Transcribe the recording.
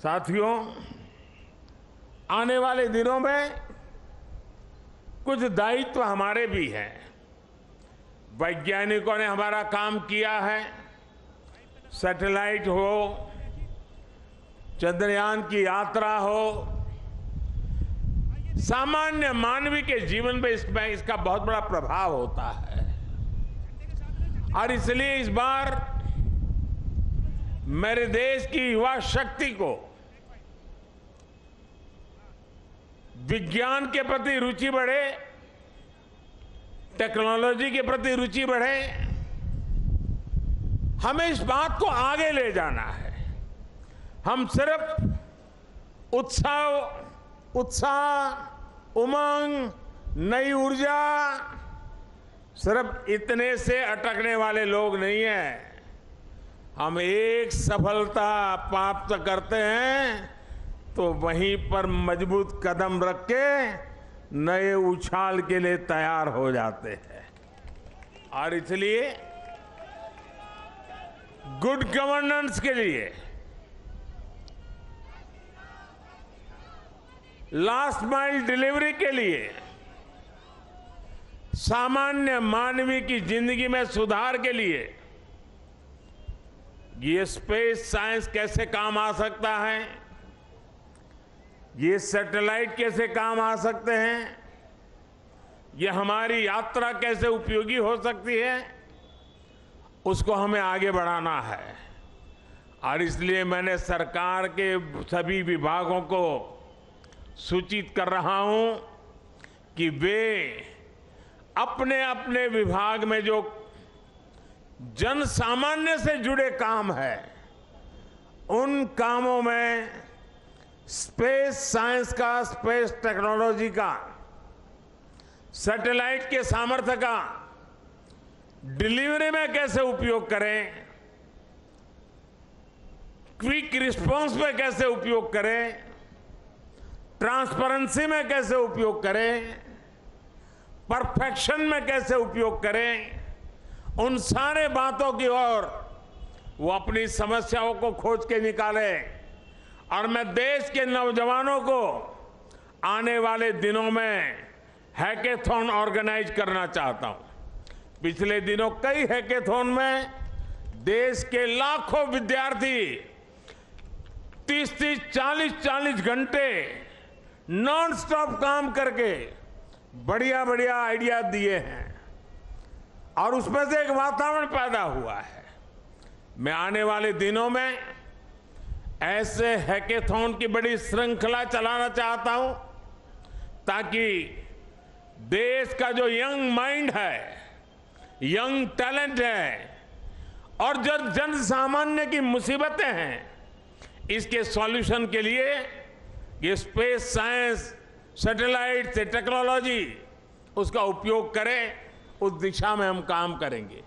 साथियों, आने वाले दिनों में कुछ दायित्व हमारे भी हैं। वैज्ञानिकों ने हमारा काम किया है। सैटेलाइट हो, चंद्रयान की यात्रा हो, सामान्य मानवी के जीवन में इसमें इसका बहुत बड़ा प्रभाव होता है। और इसलिए इस बार मेरे देश की युवा शक्ति को विज्ञान के प्रति रुचि बढ़े, टेक्नोलॉजी के प्रति रुचि बढ़े, हमें इस बात को आगे ले जाना है। हम सिर्फ़ उत्साह उत्साह, उमंग, नई ऊर्जा, सिर्फ़ इतने से अटकने वाले लोग नहीं हैं। हम एक सफलता प्राप्त करते हैं तो वहीं पर मज़बूत कदम रख के नए उछाल के लिए तैयार हो जाते हैं। और इसलिए गुड गवर्नेंस के लिए लास्ट माइल डिलीवरी के लिए सामान्य मानवीय की ज़िंदगी में सुधार के लिए ये स्पेस साइंस कैसे काम आ सकता है? ये सैटेलाइट कैसे काम आ सकते हैं? ये हमारी यात्रा कैसे उपयोगी हो सकती है? उसको हमें आगे बढ़ाना है। और इसलिए मैंने सरकार के सभी विभागों को सूचित कर रहा हूँ कि वे अपने अपने विभाग में जो जन सामान्य से जुड़े काम है, उन कामों में स्पेस साइंस का, स्पेस टेक्नोलॉजी का, सैटेलाइट के सामर्थ्य का डिलीवरी में कैसे उपयोग करें, क्विक रिस्पांस में कैसे उपयोग करें, ट्रांसपेरेंसी में कैसे उपयोग करें, परफेक्शन में कैसे उपयोग करें, उन सारे बातों की ओर वो अपनी समस्याओं को खोज के निकाले। और मैं देश के नौजवानों को आने वाले दिनों में हैकेथॉन ऑर्गेनाइज करना चाहता हूँ। पिछले दिनों कई हैकेथॉन में देश के लाखों विद्यार्थी 30-30, 40-40 घंटे नॉन स्टॉप काम करके बढ़िया बढ़िया आइडिया दिए हैं और उसमें से एक वातावरण पैदा हुआ है। मैं आने वाले दिनों में ऐसे हैकेथॉन की बड़ी श्रृंखला चलाना चाहता हूँ, ताकि देश का जो यंग माइंड है, यंग टैलेंट है, और जो जन सामान्य की मुसीबतें हैं, इसके सॉल्यूशन के लिए ये स्पेस साइंस, सैटेलाइट से टेक्नोलॉजी, उसका उपयोग करें, उस दिशा में हम काम करेंगे।